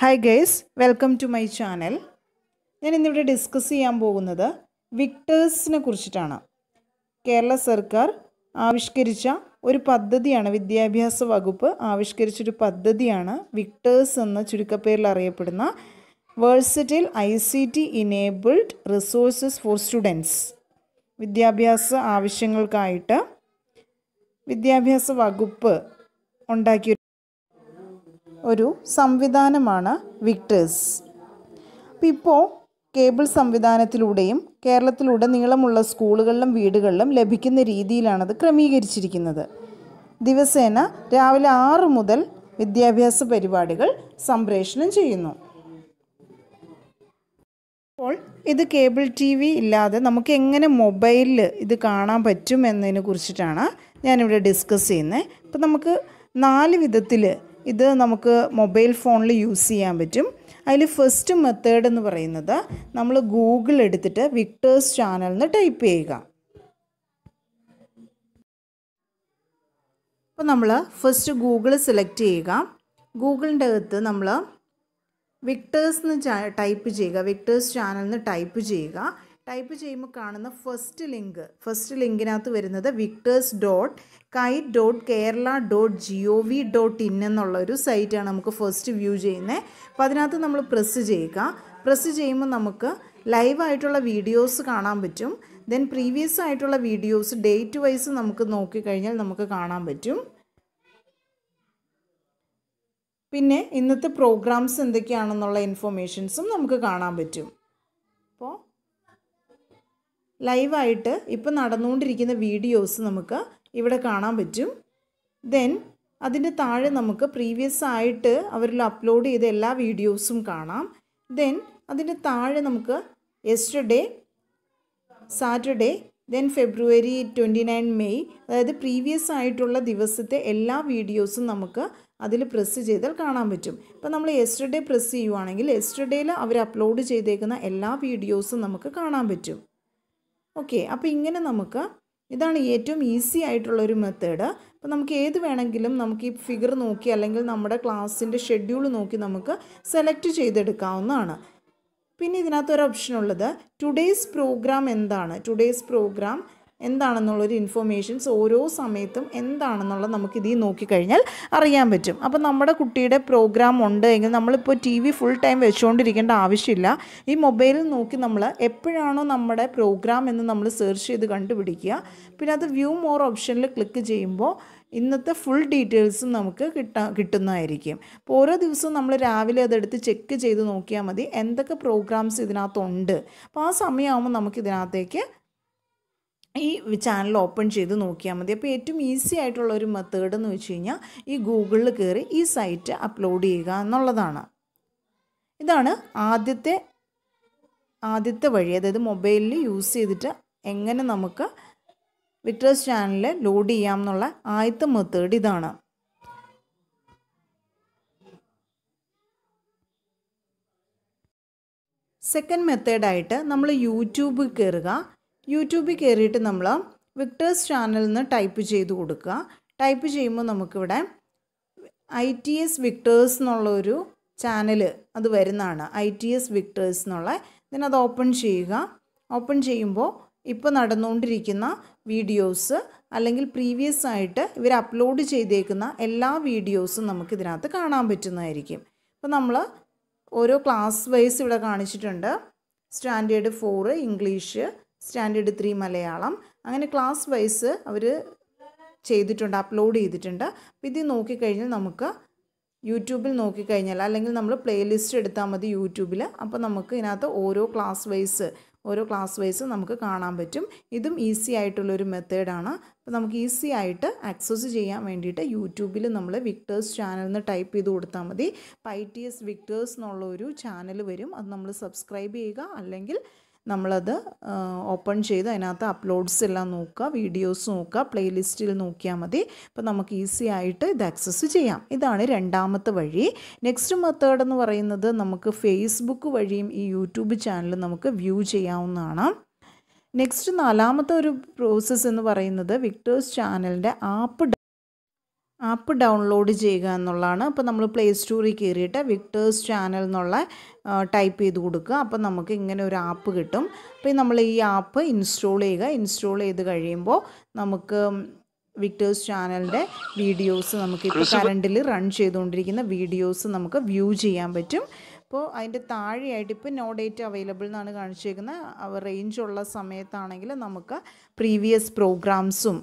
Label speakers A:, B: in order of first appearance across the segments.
A: Hi guys welcome to my channel ഞാൻ ഇന്നിവിടെ discuss ചെയ്യാൻ പോകുന്നത് വിക്ടേഴ്സിനെ കുറിച്ചിട്ടാണ്. കേരള സർക്കാർ ആവിഷ്കരിച്ച ഒരു പദ്ധതിയാണ് വിദ്യാഭ്യാസ വകുപ്പ് ആവിഷ്കരിച്ചൊരു പദ്ധതിയാണ് വിക്ടേഴ്സ് എന്ന ചുരുക്കപ്പേരിൽ അറിയപ്പെടുന്ന versatile I C T enabled resources for students വിദ്യാഭ്യാസ ആവശ്യങ്ങൾക്കായിട്ട് വിദ്യാഭ്യാസ വകുപ്പ് ഉണ്ടാക്കിയ ഒരു സംവിധാനമാണ് വിക്ടേഴ്സ്. ഇപ്പോൾ കേബിൾ സംവിധാനത്തിലൂടെയും കേരളത്തിലുടനീളമുള്ള സ്കൂളുകളിലും വീടുകളിലും ലഭിക്കുന്ന രീതിയിലാണത് ക്രമീകരിച്ചിരിക്കുന്നത്. ദിവസേന രാവിലെ ആറ് മുതൽ വിദ്യാഭ്യാസ പരിപാടികൾ സംപ്രേഷണം ചെയ്യുന്നു. അപ്പോൾ ഇത് കേബിൾ ടി വി ഇല്ലാതെ നമുക്ക് എങ്ങനെ മൊബൈലിൽ ഇത് കാണാൻ പറ്റും എന്നതിനെ കുറിച്ചിട്ടാണ് ഞാനിവിടെ ഡിസ്കസ് ചെയ്യുന്നത്. അപ്പോൾ നമുക്ക് നാല് വിധത്തിൽ ഇത് നമുക്ക് മൊബൈൽ ഫോണിൽ യൂസ് ചെയ്യാൻ പറ്റും. അതിൽ ഫസ്റ്റ് മെത്തേഡ് എന്ന് പറയുന്നത് നമ്മൾ ഗൂഗിൾ എടുത്തിട്ട് വിക്ടേഴ്സ് ചാനൽ എന്ന് ടൈപ്പ് ചെയ്യുക. അപ്പോൾ നമ്മൾ ഫസ്റ്റ് ഗൂഗിൾ സെലക്ട് ചെയ്യുക. ഗൂഗിളിന്റെ അകത്ത് നമ്മൾ വിക്ടേഴ്സ് എന്ന് ടൈപ്പ് ചെയ്യുക. വിക്ടേഴ്സ് ചാനൽ എന്ന് ടൈപ്പ് ചെയ്യുക. ടൈപ്പ് ചെയ്യുമ്പോൾ കാണുന്ന ഫസ്റ്റ് ലിങ്ക് ഫസ്റ്റ് ലിങ്കിനകത്ത് വരുന്നത് VICTERS dot KITE dot Kerala dot G O V dot in എന്നുള്ള ഒരു സൈറ്റാണ് നമുക്ക് ഫസ്റ്റ് വ്യൂ ചെയ്യുന്നത് അപ്പോൾ അതിനകത്ത് നമ്മൾ പ്രസ് ചെയ്യുക. പ്രസ് ചെയ്യുമ്പോൾ നമുക്ക് ലൈവായിട്ടുള്ള വീഡിയോസ് കാണാൻ പറ്റും. ദെൻ പ്രീവിയസ് ആയിട്ടുള്ള വീഡിയോസ് ഡേറ്റ് വൈസ് നമുക്ക് നോക്കിക്കഴിഞ്ഞാൽ നമുക്ക് കാണാൻ പറ്റും. പിന്നെ ഇന്നത്തെ പ്രോഗ്രാംസ് എന്തൊക്കെയാണെന്നുള്ള ഇൻഫർമേഷൻസും നമുക്ക് കാണാൻ പറ്റും. ലൈവായിട്ട് ഇപ്പോൾ നടന്നുകൊണ്ടിരിക്കുന്ന വീഡിയോസ് നമുക്ക് ഇവിടെ കാണാൻ പറ്റും. ദെൻ അതിന്റെ താഴെ നമുക്ക് പ്രീവിയസ് ആയിട്ട് അവരിൽ അപ്ലോഡ് ചെയ്ത എല്ലാ വീഡിയോസും കാണാം. ദെൻ അതിന്റെ താഴെ നമുക്ക് yesterday Saturday then February twenty nine May അതായത് പ്രീവിയസ് ആയിട്ടുള്ള ദിവസത്തെ എല്ലാ വീഡിയോസും നമുക്ക് അതിൽ പ്രസ് ചെയ്താൽ കാണാൻ പറ്റും. ഇപ്പം നമ്മൾ യെസ്റ്റർഡേ പ്രസ് ചെയ്യുവാണെങ്കിൽ യെസ്റ്റർഡേയിൽ അവർ അപ്ലോഡ് ചെയ്തേക്കുന്ന എല്ലാ വീഡിയോസും നമുക്ക് കാണാൻ പറ്റും. ഓക്കെ അപ്പോൾ ഇങ്ങനെ നമുക്ക് ഇതാണ് ഏറ്റവും ഈസി ആയിട്ടുള്ള ഒരു മെത്തേഡ് അപ്പോൾ നമുക്ക് ഏത് വേണമെങ്കിലും നമുക്ക് ഈ ഫിഗർ നോക്കി അല്ലെങ്കിൽ നമ്മുടെ ക്ലാസ്സിന്റെ ഷെഡ്യൂൾ നോക്കി നമുക്ക് സെലക്ട് ചെയ്തെടുക്കാവുന്നതാണ്. പിന്നെ ഇതിനകത്ത് ഒരു ഓപ്ഷൻ ഉള്ളത്. ടുഡേയ്സ് പ്രോഗ്രാം എന്താണ്? ടുഡേയ്സ് പ്രോഗ്രാം എന്താണെന്നുള്ളൊരു ഇൻഫർമേഷൻസ് ഓരോ സമയത്തും എന്താണെന്നുള്ളത് നമുക്ക് ഇതിൽ നോക്കിക്കഴിഞ്ഞാൽ അറിയാൻ പറ്റും. അപ്പോൾ നമ്മുടെ കുട്ടിയുടെ പ്രോഗ്രാം ഉണ്ട് എങ്കിൽ നമ്മളിപ്പോൾ ടി വി ഫുൾ ടൈം വെച്ചുകൊണ്ടിരിക്കേണ്ട ആവശ്യമില്ല. ഈ മൊബൈലിൽ നോക്കി നമ്മൾ എപ്പോഴാണോ നമ്മുടെ പ്രോഗ്രാം എന്ന് നമ്മൾ സെർച്ച് ചെയ്ത് കണ്ടുപിടിക്കുക. പിന്നെ അത് വ്യൂ മോർ ഓപ്ഷനിൽ ക്ലിക്ക് ചെയ്യുമ്പോൾ ഇന്നത്തെ ഫുൾ ഡീറ്റെയിൽസും നമുക്ക് കിട്ടാ കിട്ടുന്നതായിരിക്കും. അപ്പോൾ ഓരോ ദിവസവും നമ്മൾ രാവിലെ അതെടുത്ത് ചെക്ക് ചെയ്ത് നോക്കിയാൽ മതി. എന്തൊക്കെ പ്രോഗ്രാംസ് ഇതിനകത്തുണ്ട്. അപ്പോൾ ആ സമയമാകുമ്പോൾ നമുക്ക് ഇതിനകത്തേക്ക് ഈ ചാനൽ ഓപ്പൺ ചെയ്ത് നോക്കിയാൽ മതി. അപ്പോൾ ഏറ്റവും ഈസി ആയിട്ടുള്ള ഒരു മെത്തേഡ് എന്ന് വെച്ച് കഴിഞ്ഞാൽ ഈ ഗൂഗിളിൽ കയറി ഈ സൈറ്റ് അപ്ലോഡ് ചെയ്യുക എന്നുള്ളതാണ്. ഇതാണ് ആദ്യത്തെ ആദ്യത്തെ വഴി. അതായത് മൊബൈലിൽ യൂസ് ചെയ്തിട്ട് എങ്ങനെ നമുക്ക് വിക്ടേഴ്സ് ചാനലിൽ ലോഡ് ചെയ്യാം എന്നുള്ള ആദ്യത്തെ മെത്തേഡ് ഇതാണ്. സെക്കൻഡ് മെത്തേഡായിട്ട് നമ്മൾ യൂട്യൂബിൽ കയറുക യൂട്യൂബിൽ കയറിയിട്ട് നമ്മൾ വിക്ടേഴ്സ് ചാനൽ എന്ന് ടൈപ്പ് ചെയ്ത് കൊടുക്കുക. ടൈപ്പ് ചെയ്യുമ്പോൾ നമുക്കിവിടെ ഐ ടി എസ് വിക്ടേഴ്സ് എന്നുള്ളൊരു ചാനൽ അത് വരുന്നതാണ്. ഐ ടി എസ് വിക്ടേഴ്സ് എന്നുള്ള. അത് ഓപ്പൺ ചെയ്യുക. ഓപ്പൺ ചെയ്യുമ്പോൾ ഇപ്പോൾ നടന്നുകൊണ്ടിരിക്കുന്ന വീഡിയോസ് അല്ലെങ്കിൽ പ്രീവിയസ് ആയിട്ട് ഇവർ അപ്ലോഡ് ചെയ്തേക്കുന്ന എല്ലാ വീഡിയോസും നമുക്ക് ഇതിനകത്ത് കാണാൻ പറ്റുന്നതായിരിക്കും. അപ്പോൾ നമ്മൾ ഓരോ ക്ലാസ് വൈസ് ഇവിടെ കാണിച്ചിട്ടുണ്ട്. Standard four English standard three Malayalam. അങ്ങനെ ക്ലാസ് വൈസ് അവർ ചെയ്തിട്ടുണ്ട് അപ്ലോഡ് ചെയ്തിട്ടുണ്ട്. അപ്പോൾ ഇത് നോക്കിക്കഴിഞ്ഞാൽ നമുക്ക് യൂട്യൂബിൽ നോക്കിക്കഴിഞ്ഞാൽ അല്ലെങ്കിൽ നമ്മൾ പ്ലേലിസ്റ്റ് എടുത്താൽ മതി യൂട്യൂബിൽ. അപ്പോൾ നമുക്ക് ഇതിനകത്ത് ഓരോ ക്ലാസ് വൈസ് ഓരോ ക്ലാസ് വൈസ് നമുക്ക് കാണാൻ പറ്റും. ഇതും ഈസി ആയിട്ടുള്ളൊരു മെത്തേഡാണ് അപ്പോൾ നമുക്ക് ഈസി ആയിട്ട് ആക്സസ് ചെയ്യാൻ വേണ്ടിയിട്ട് യൂട്യൂബിൽ നമ്മൾ വിക്ടേഴ്സ് ചാനൽ എന്ന് ടൈപ്പ് ചെയ്ത് കൊടുത്താൽ മതി. പൈ ടി എസ് വിക്ടേഴ്സ് എന്നുള്ളൊരു ചാനൽ വരും. അത് നമ്മൾ സബ്സ്ക്രൈബ് ചെയ്യുക. അല്ലെങ്കിൽ നമ്മളത് ഓപ്പൺ ചെയ്ത് അതിനകത്ത് അപ്ലോഡ്സ് എല്ലാം നോക്കുക വീഡിയോസ് നോക്കുക പ്ലേലിസ്റ്റിൽ നോക്കിയാൽ മതി. അപ്പോൾ നമുക്ക് ഈസി ആയിട്ട് ഇത് ആക്സസ് ചെയ്യാം. ഇതാണ് രണ്ടാമത്തെ വഴി. നെക്സ്റ്റ് മെത്തേഡ് എന്ന് പറയുന്നത് നമുക്ക് ഫേസ്ബുക്ക് വഴിയും ഈ യൂട്യൂബ് ചാനൽ നമുക്ക് വ്യൂ ചെയ്യാവുന്നതാണ്. നെക്സ്റ്റ് നാലാമത്തെ ഒരു പ്രോസസ്സ് എന്ന് പറയുന്നത് വിക്ടേഴ്സ് ചാനലിന്റെ ആപ്പ് ആപ്പ് ഡൗൺലോഡ് ചെയ്യുക എന്നുള്ളതാണ്. അപ്പോൾ നമ്മൾ പ്ലേ സ്റ്റോറിൽ കയറിയിട്ട് വിക്ടേഴ്സ് ചാനൽ എന്നുള്ള ടൈപ്പ് ചെയ്ത് കൊടുക്കുക. അപ്പോൾ നമുക്ക് ഇങ്ങനെ ഒരു ആപ്പ് കിട്ടും. അപ്പോൾ നമ്മൾ ഈ ആപ്പ് ഇൻസ്റ്റാൾ ചെയ്യുക. ഇൻസ്റ്റാൾ ചെയ്ത് കഴിയുമ്പോൾ നമുക്ക് വിക്ടേഴ്സ് ചാനലിന്റെ വീഡിയോസ് നമുക്ക് ഇപ്പോൾ കറണ്ടിൽ റൺ ചെയ്തുകൊണ്ടിരിക്കുന്ന വീഡിയോസ് നമുക്ക് വ്യൂ ചെയ്യാൻ പറ്റും. അപ്പോൾ അതിന്റെ താഴെയായിട്ട് ഇപ്പോൾ നോ ഡേറ്റ് അവൈലബിൾ എന്നാണ് കാണിച്ചിരിക്കുന്നത് റേഞ്ച് ഉള്ള സമയത്താണെങ്കിൽ നമുക്ക് പ്രീവിയസ് പ്രോഗ്രാംസും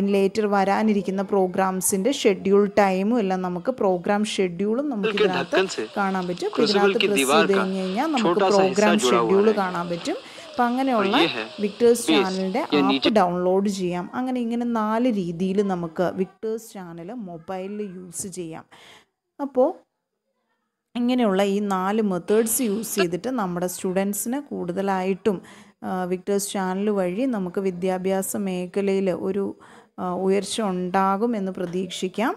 A: ഇൻ ലേറ്റർ വരാനിരിക്കുന്ന പ്രോഗ്രാംസിന്റെ ഷെഡ്യൂൾ ടൈമും എല്ലാം നമുക്ക് പ്രോഗ്രാം ഷെഡ്യൂളും നമുക്ക് ഇതിനകത്ത് കാണാൻ പറ്റും. അപ്പോൾ ഇതിനകത്ത് പ്രസ് ചെയ്ത് കഴിഞ്ഞ് കഴിഞ്ഞാൽ നമുക്ക് പ്രോഗ്രാം ഷെഡ്യൂൾ കാണാൻ പറ്റും. അപ്പം അങ്ങനെയുള്ള വിക്ടേഴ്സ് ചാനലിന്റെ ആപ്പ് ഡൗൺലോഡ് ചെയ്യാം. അങ്ങനെ ഇങ്ങനെ നാല് രീതിയിൽ നമുക്ക് വിക്ടേഴ്സ് ചാനൽ മൊബൈലിൽ യൂസ് ചെയ്യാം. അപ്പോൾ ഇങ്ങനെയുള്ള ഈ നാല് മെത്തേഡ്സ് യൂസ് ചെയ്തിട്ട് നമ്മുടെ സ്റ്റുഡൻസിന് കൂടുതലായിട്ടും വിക്ടേഴ്സ് ചാനൽ വഴി നമുക്ക് വിദ്യാഭ്യാസ മേഖലയിൽ ഒരു ഉയർച്ച ഉണ്ടാകും എന്ന് പ്രതീക്ഷിക്കാം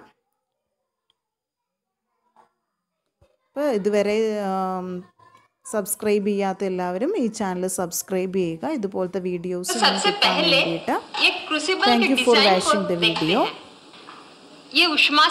A: അപ്പോൾ ഇതുവരെ സബ്സ്ക്രൈബ് ചെയ്യാത്ത എല്ലാവരും ഈ ചാനൽ സബ്സ്ക്രൈബ് ചെയ്യുക ഇതുപോലത്തെ വീഡിയോസ് കിട്ടാൻ വേണ്ടിയിട്ട്
B: ये क्रूसिबल
A: Thank
B: के
A: you for
B: डिजाइन
A: watching
B: को
A: the
B: देखते
A: video.
B: हैं ये उष्मा